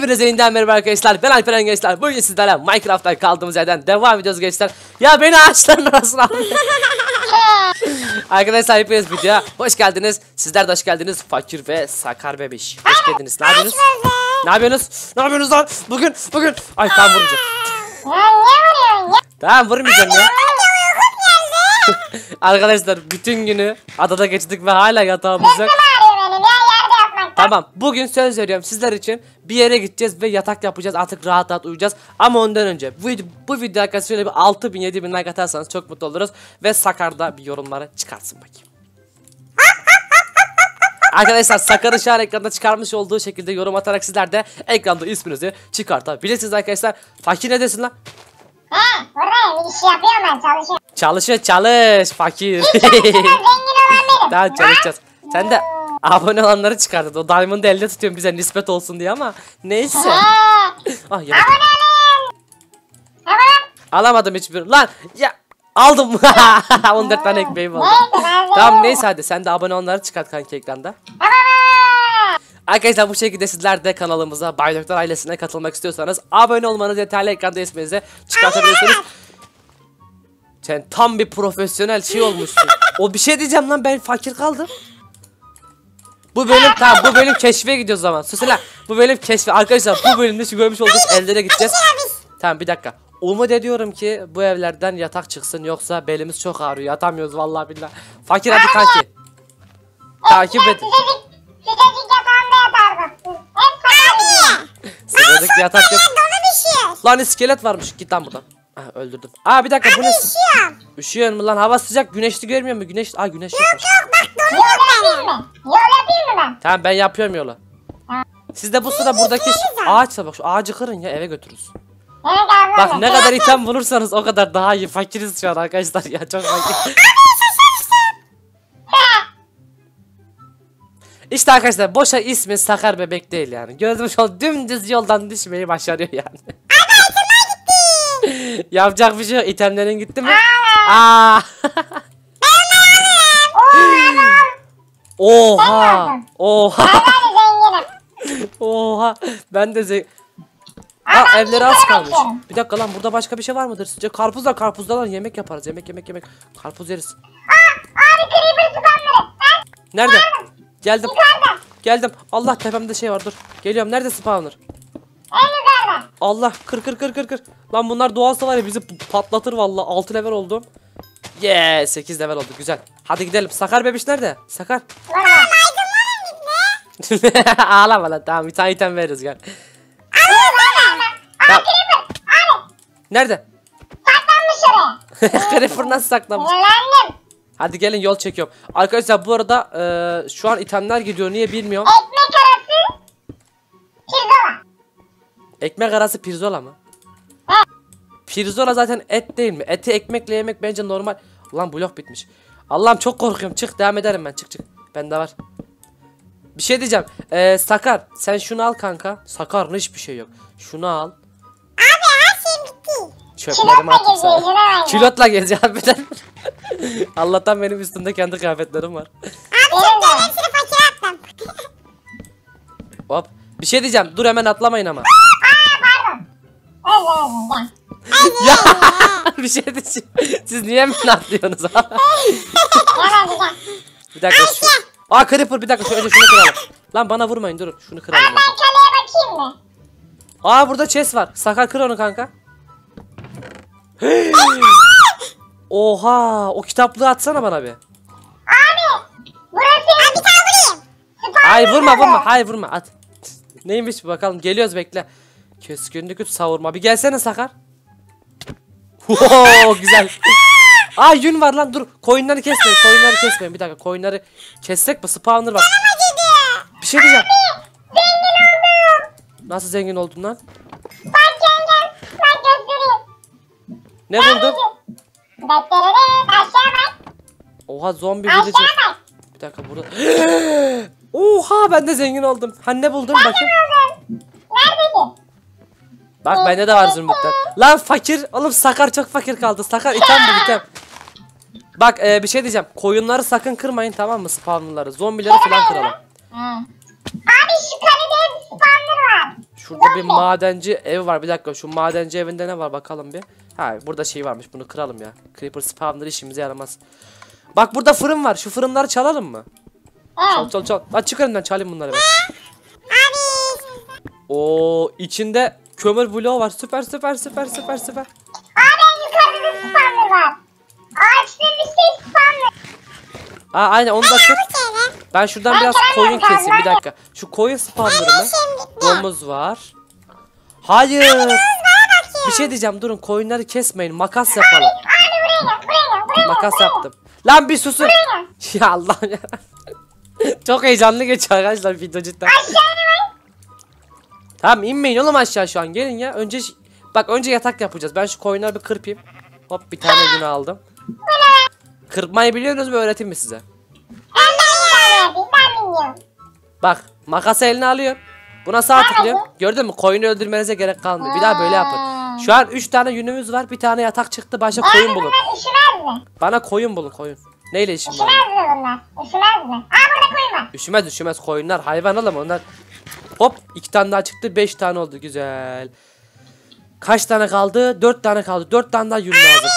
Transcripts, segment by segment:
Hepinize yeniden merhaba arkadaşlar. Ben Alperen gençler. Bugün sizlerle Minecraft'ta kaldığımız yerden devam ediyoruz gençler. Ya beni ağaçların arasına. Arkadaşlar hepiniz videoya hoş geldiniz. Sizler de hoş geldiniz. Fakir ve Sakar bebiş. Hoş geldiniz. Ne yapıyorsunuz? Ne yapıyorsunuz? Ne yapıyorsunuz lan? Bugün, bugün. Ay vuruyorsun ya? Tamam vurmayacağım ya. Arkadaşlar bütün günü adada geçtik ve hala yatağımızda. Kim ağrıyor benim ya yerde yatmaktan? Tamam bugün söz veriyorum sizler için bir yere gideceğiz ve yatak yapacağız artık rahat rahat uyuyacağız ama ondan önce bu, bu video arkadaşlar şöyle bir 6000 7000 like atarsanız çok mutlu oluruz ve Sakar'da bir yorumlara çıkarsın bakayım. Arkadaşlar Sakar'ı şu an ekranda çıkarmış olduğu şekilde yorum atarak sizler de ekranda isminizi çıkartabilirsiniz arkadaşlar. Fakir ne desin lan? He buradayım iş yapıyorum ben çalışıyorum. Çalışıyor çalış fakir. Şurada zengin olan benim. Daha çalışacağız. Sen de abone olanları çıkardın. O diamond'ı elde tutuyorum bize nispet olsun diye ama neyse. Ah yemek. Alamadım hiçbir. Lan ya aldım. 14 tane ekmeğim oldu. Tamam neyse hadi sen de abone olanları çıkart kanki ekranda. Arkadaşlar bu şekilde sizler de kanalımıza Bay Doktor ailesine katılmak istiyorsanız abone olmanız yeterli ekranda isminizi çıkartabilirsiniz. Sen tam bir profesyonel şey olmuşsun. O bir şey diyeceğim lan ben fakir kaldım. Bu bölüm tamam bu bölüm keşfe gidiyoruz o zaman. Sus lan. Bu bölüm keşfe. Arkadaşlar bu bölümde şu görmüş olduğunuz evlere gideceğiz. Tamam bir dakika. Umut ediyorum ki bu evlerden yatak çıksın yoksa belimiz çok ağrıyor. Yatamıyoruz vallahi billahi. Fakir hadi kanki. Takip et. Sıcacık, yatak yok. Düşüyor. Lan iskelet varmış. Git lan buradan. Ah öldürdüm. Aa bir dakika bu ne? Düşüyor. Üşüyor mu lan? Hava sıcak. Güneşli görmüyor mu? Güneş. Aa güneş yokmuş. Yok bak dolu yapayım mı? Yol yapayım mı ben? Tamam ben yapıyorum yolu. Siz de bu sıra buradaki ağaçsa bak şu ağacı kırın ya eve götürürüz. Evet. Bak ne kadar item bulursanız o kadar daha iyi. Fakiriz şu an arkadaşlar ya çok fakir. İşte arkadaşlar boşa ismi Sakar Bebek değil yani. Gözümüz ol dümdüz yoldan düşmeyi başarıyor yani. Yapacak bir şey yok. İtemlerin gitti mi? Aa. Oha. Oha. Oha. Ben de. Ama Aa yukarı az kalmış. bakıyorum. Bir dakika lan burada başka bir şey var mıdır sizce? Karpuz da karpuzda lan yemek yaparız. Yemek yemek yemek. Karpuz yeriz. Abi creeper. Ha? Nerede? Geldim. Yukarıda. Geldim. Allah tepemde şey var dur. Geliyorum. Nerede spawner? En yukarıda. Allah kır kır kır kır kır. Lan bunlar doğalsa var ya bizi patlatır vallahi. 6 level oldum. Yeah 8 level oldu güzel. Hadi gidelim. Sakar bebiş nerede? Sakar. Var var. Ağlama lan tamam bir tane item veririz gel. Abi. Nerede? Saklanmış oraya. Creeper nasıl saklanmış? Sinirlendim. Hadi gelin yol çekiyorum. Arkadaşlar bu arada eee, şu an itemler gidiyor niye bilmiyorum. Ekmek arası. Pirzola. Ekmek arası pirzola mı? Pirzola zaten et değil mi? Eti ekmekle yemek bence normal. Ulan blok bitmiş. Allah'ım çok korkuyorum. Çık devam ederim ben. Çık çık. Bende var. Bir şey diyeceğim. Eee, Sakar sen şunu al kanka. Sakar hiçbir şey yok. Şunu al. Abi her şey bitti. Çöplerimi geziyor. sana. Kilotla gez harbiden. Allah'tan benim üstümde kendi kıyafetlerim var. Abi çöplerin hepsini fakir attım. Hop. Bir şey diyeceğim. Dur hemen atlamayın ama. Aa ya bir şey diyeceğim. Siz niye hemen atlıyorsunuz? Bir dakika şu. Aa creeper bir dakika şu önce şunu kıralım. Lan bana vurmayın durun şunu kıralım. Abi ben kaleye bakayım mı? Aa burada chest var. Sakar kır onu kanka. Oha o kitaplığı atsana bana bir. Abi. Burası. Abi bir tane vurayım. Hayır vurma vurma. Hayır vurma at. Neymiş bu bakalım. Geliyoruz bekle. Keskinlik güç savurma. Bir gelsene Sakar. Oo güzel. Aa yün var lan dur. Koyunları kesmeyin. Koyunları kesmeyin. Bir dakika koyunları kessek mi? Spawner bak. Bir şey diyeceğim. Zengin oldum. Nasıl zengin oldun lan? Bak gel. Bak göstereyim. Ne buldun? Beklerim. Aşağı bak. Oha zombi bak. Bir dakika burada. Oha ben de zengin oldum. Ha ne buldun bakayım. Bak bende de var zümrütler. Lan fakir. Oğlum Sakar çok fakir kaldı. Sakar item bul item. Bak e, bir şey diyeceğim. Koyunları sakın kırmayın tamam mı spawnerları. Zombileri falan kıralım. Abi şu kalede spawner var. Şurada bir madenci ev var. Bir dakika şu madenci evinde ne var bakalım bir. Ha burada şey varmış bunu kıralım ya. Creeper spawner işimize yaramaz. Bak burada fırın var. Şu fırınları çalalım mı? Çal çal çal. Lan çık önümden çalayım bunları ben. Abi. Oo içinde kömür bloğu var. Süper süper süper süper süper. Abi yukarıda da spawner var. Ağaçta bir şey spawner. Aa aynen onu da sene. Ben şuradan Ben biraz koyun keseyim bir dakika. Şu koyun spawner'ı mı? Şimdi Domuz var. Hayır. Bir şey diyeceğim durun koyunları kesmeyin makas yapalım. Abi buraya gel buraya gel buraya. Makas buraya yaptım. Lan bir susun. Ya Allah ya. Çok heyecanlı geçiyor arkadaşlar video cidden. Aşağıya bak. Tamam inmeyin oğlum aşağı şu an gelin ya. Önce bak önce yatak yapacağız. Ben şu koyunları bir kırpayım. Hop bir tane yünü aldım. Kırpmayı biliyorsunuz mu öğreteyim mi size? Bak makası eline alıyorsun. Buna sağ tıklıyorsun. Gördün mü? Koyunu öldürmenize gerek kalmıyor. Bir daha böyle yapın. Şu an 3 tane yünümüz var. Bir tane yatak çıktı. Başka koyun bulun. Bana koyun bulun koyun. Neyle işim var? Üşümez mi bunlar? Üşümez mi? Aa burada koyun var. Üşümez üşümez koyunlar hayvan oğlum onlar. Hop iki tane daha çıktı. Beş tane oldu güzel. Kaç tane kaldı? Dört tane kaldı. Dört tane daha yün lazım.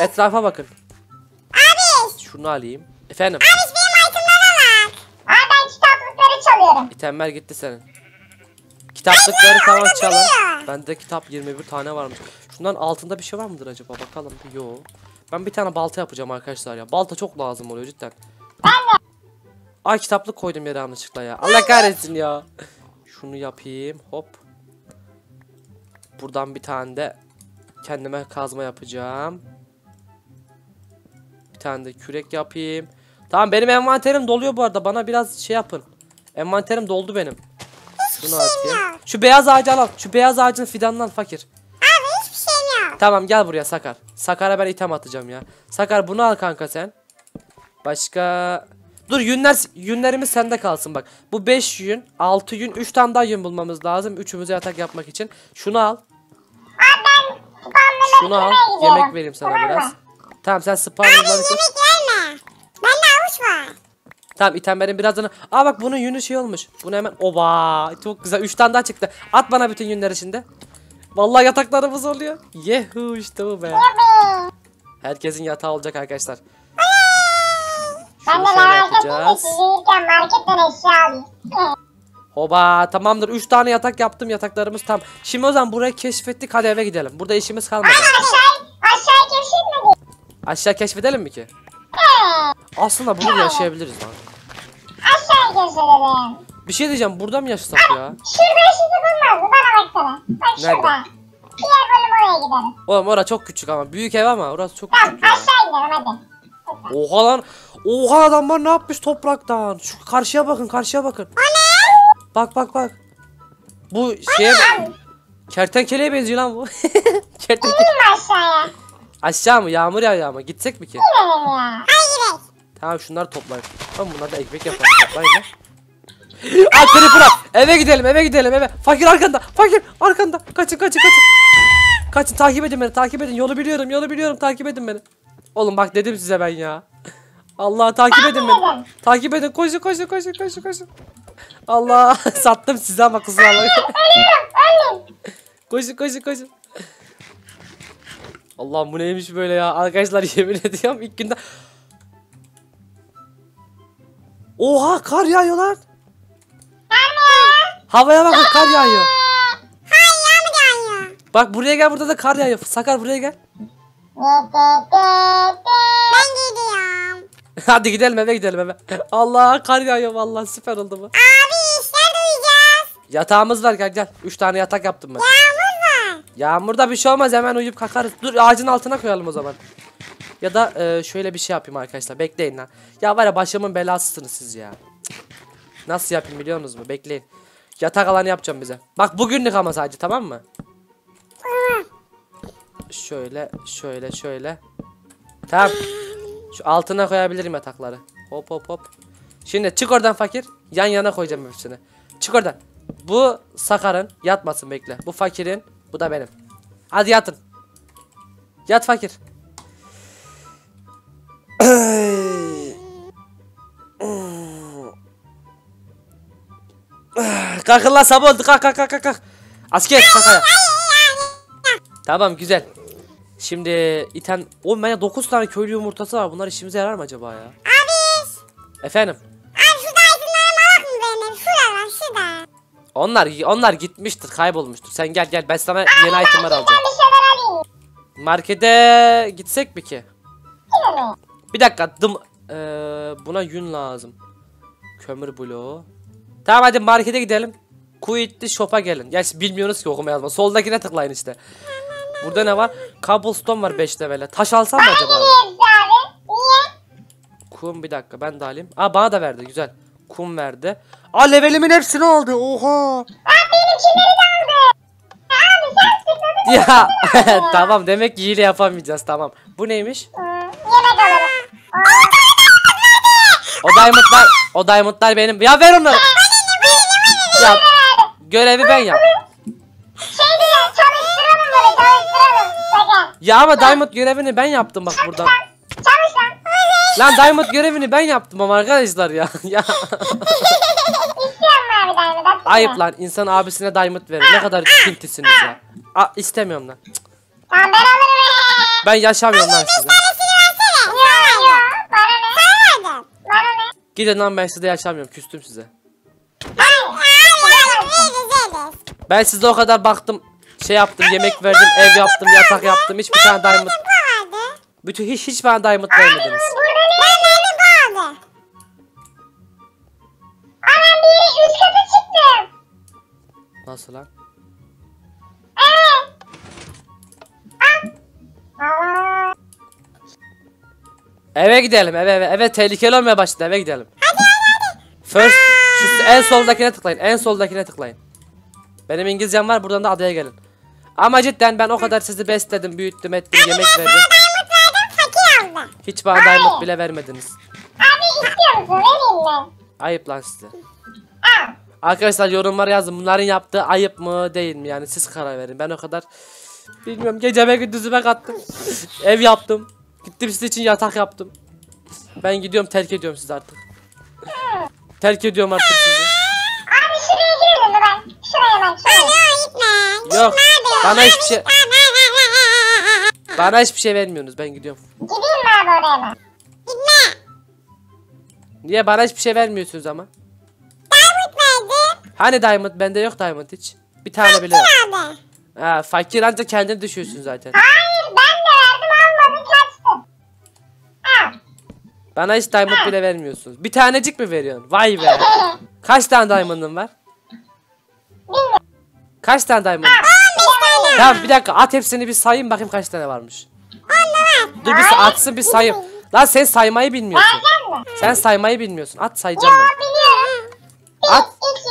Etrafa bakın. Abi. Şunu alayım. Efendim. Abi benim itemlara bak. Aa ben kitaplıkları çalıyorum. İtemler gitti senin. Kitaplıkları tamam çalın. Bende kitap 21 tane varmış. Şundan altında bir şey var mıdır acaba? Bakalım. Yo. Ben bir tane balta yapacağım arkadaşlar ya. Balta çok lazım oluyor cidden. Ay kitaplık koydum yere yanlışlıkla ya. Allah kahretsin ya. Şunu yapayım. Hop. Buradan bir tane de kendime kazma yapacağım. Bir tane de kürek yapayım. Tamam benim envanterim doluyor bu arada. Bana biraz şey yapın. Envanterim doldu benim. Şunu atayım. Şu beyaz ağacı al. Şu beyaz ağacın fidanından fakir. Abi hiçbir şeyim yok. Tamam gel buraya Sakar. Sakar'a ben item atacağım ya. Sakar bunu al kanka sen. Başka... Dur yünler, yünlerimiz sende kalsın bak. Bu 5 yün, 6 yün, 3 tane daha yün bulmamız lazım. Üçümüze yatak yapmak için. Şunu al. Aa ben Şunu al. gidiyorum. Yemek vereyim sana Tamam biraz. mı? Tamam sen spawnerları kır. Yemek verme. Bende avuç var. Tamam itemlerin birazını. Aa bak bunun yünü şey olmuş. Bunu hemen oba çok güzel. 3 tane daha çıktı. At bana bütün yünleri şimdi. Vallahi yataklarımız oluyor. Yehu işte bu be. Herkesin yatağı olacak arkadaşlar. Ben Şunu de sizi yiyirken marketten eşya alayım. Oba tamamdır 3 tane yatak yaptım yataklarımız tam. Şimdi o zaman burayı keşfettik hadi eve gidelim. Burada işimiz kalmadı. Aşağı, aşağı keşfetmedi. Aşağı keşfedelim mi ki? He. Aslında burada yaşayabiliriz lan. Aşağı keşfedelim. Bir şey diyeceğim burada mı yaşasak ya? Şurada sizi bulmaz mı? Bana baksana. Bak Nerede? şurada. Diğer bölüm oraya gidelim. Oğlum orası çok küçük ama büyük ev ama orası çok Tamam küçük ya. aşağı gidelim hadi. Oha lan. Oha adamlar ne yapmış topraktan. Şu karşıya bakın karşıya bakın. Bak bak bak. Bu şeye kertenkeleye benziyor lan bu. Kertenkele. Aşağıya. Aşağı mı yağmur yağıyor ama gitsek mi ki? Hayır. Tamam şunları toplayın. Tamam bunlar da ekmek yapalım. Toplayın lan. Aa creeper at. Eve gidelim eve gidelim eve. Fakir arkanda. Fakir arkanda. Kaçın kaçın kaçın. Kaçın takip edin beni takip edin. Yolu biliyorum yolu biliyorum takip edin beni. Oğlum bak dedim size ben ya. Allah takip edin beni. Takip edin koşun koşun koşun koşun koşun. Allah sattım size ama kızlar. Ölüyorum ölüm. koşun koşun koşun. Allah'ım bu neymiş böyle ya. Arkadaşlar yemin ediyorum ilk günden. Oha kar yağıyor lan. Havaya bakın kar yağıyor. Bak buraya gel burada da kar yağıyor. Sakar buraya gel. Ben gidiyorum. Hadi gidelim eve gidelim eve. Allah kar yağıyor vallahi süper oldu bu. Abi nerede uyuyacağız? Yatağımız var gel gel. 3 tane yatak yaptım ben. Yağmur var. Yağmurda bir şey olmaz hemen uyuyup kalkarız. Dur ağacın altına koyalım o zaman. Ya da e, şöyle bir şey yapayım arkadaşlar. Bekleyin lan. Ya var ya başımın belasısınız siz ya. Nasıl yapayım biliyor musunuz mu? Bekleyin. Yatak alanı yapacağım bize. Bak bugünlük ama sadece tamam mı? Şöyle şöyle şöyle. Tamam. Şu altına koyabilirim yatakları. Hop hop hop. Şimdi çık oradan fakir. Yan yana koyacağım hepsini. Çık oradan. Bu Sakar'ın. Yatmasın bekle. Bu fakirin. Bu da benim. Hadi yatın. Yat fakir. Kalkın lan sabah oldu. Kalk kalk kalk kalk. Asker. Tamam güzel. Şimdi iten... Oğlum bende 9 tane köylü yumurtası var. Bunlar işimize yarar mı acaba ya? Abi. Efendim? Abi şurada itemlerimi alak mı benim? Şurada var şurada. Onlar onlar gitmiştir, kaybolmuştur. Sen gel gel ben sana yeni itemler alacağım. Markete gitsek mi ki? Bir dakika dım Ee, buna yün lazım. Kömür bloğu. Tamam hadi markete gidelim. Quit'li shop'a gelin. Gerçi bilmiyorsunuz ki okuma yazma. Soldakine tıklayın işte. Burada ne var? Cobblestone var 5 levele. Taş alsam mı acaba? Abi. Kum bir dakika ben de alayım. Aa bana da verdi güzel. Kum verdi. Aa levelimin hepsini aldı. Oha. Abi benimkileri de aldı. Abi sen sıkıldın. Ya tamam demek ki hile yapamayacağız tamam. Bu neymiş? Yemek alırım. O diamondlar, o diamondlar benim. Ya ver onları. Ya görevi ben yap. Ya ama diamond görevini ben yaptım bak buradan. Çalış lan. Lan diamond görevini ben yaptım ama arkadaşlar ya. ya. İstiyorum abi diamond. Ayıp lan insan abisine diamond verir. Ne kadar pintisiniz ya. Aa istemiyorum lan. Cık, Tamam ben alırım. Ben yaşamıyorum lan size. Yo yo. Bana ne? Sen verdin. Bana ne? Gidin lan ben sizde yaşamıyorum. Küstüm size. Ben size o kadar baktım. Şey yaptım, yemek verdim, ev yaptım, yatak yaptım. Hiçbir tane diamond, bütün hiç hiç bana diamond vermediniz. Nasıl lan? Eve gidelim eve eve. Eve tehlikeli olmaya başladı eve gidelim. First şu en soldakine tıklayın. En soldakine tıklayın. Benim İngilizcem var buradan da adaya gelin. Ama cidden ben o kadar sizi besledim, büyüttüm, ettim, yemek verdim. Diamond verdim. Hiç bana diamond bile vermediniz. Abi istiyor musun? Vereyim mi? Ayıp lan size. Al. Arkadaşlar yorumlara yazın. Bunların yaptığı ayıp mı değil mi? Yani siz karar verin. Ben o kadar bilmiyorum. Geceme gündüzüme kattım. Ev yaptım. Gittim sizin için yatak yaptım. Ben gidiyorum terk ediyorum sizi artık. Terk ediyorum artık sizi. Abi şuraya girelim mi ben? Şuraya ben şuraya. Yok gitme. Abi. Bana hiçbir şey Abi, abi. bana hiçbir şey vermiyorsunuz. Ben gidiyorum. Gideyim mi abi oraya? Gitme. Niye bana hiçbir şey vermiyorsunuz ama? Diamond verdim. Hani diamond bende yok diamond hiç. Bir tane bile yok. Aldı. Ha, fakir ancak kendini düşüyorsun zaten. Hayır ben de verdim almadı kaçtı. Al. Bana hiç diamond bile vermiyorsunuz. Bir tanecik mi veriyorsun? Vay be. Kaç tane diamond'ın var? Bilmiyorum. Kaç tane diamond? 15 tane. Tamam bir dakika at hepsini bir sayayım bakayım kaç tane varmış. Dur bir atsın bir sayayım. Lan sen saymayı bilmiyorsun. Sen saymayı bilmiyorsun. At sayacağım ben. biliyorum. Bir, At. iki,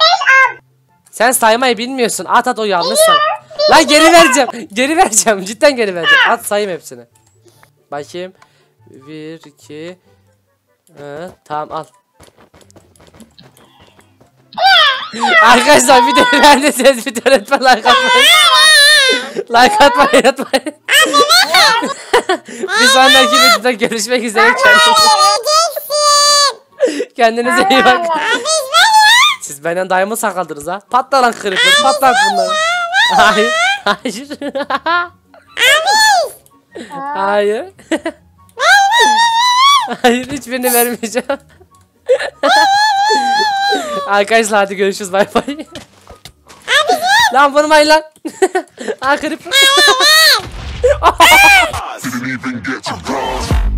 beş, altı. Sen saymayı bilmiyorsun. At at o yanlış. Lan geri vereceğim. Geri vereceğim. Cidden geri vereceğim. At sayayım hepsini. Bakayım. Bir, iki. Ee, tamam al. Arkadaşlar videoyu beğendiyseniz videoyu lütfen like atmayı. Like atmayı unutmayın. bir sonraki videoda görüşmek üzere. Kendinize, kendinize iyi ver Siz benden daima sakaldınız ha. Patla lan kırıklık. Patlat bunları. Hayır. Hayır. Hayır. Hayır hiçbirini vermeyeceğim. Arkadaşlar hadi görüşürüz bay bay. Lan vurmayın lan. Aa kırık.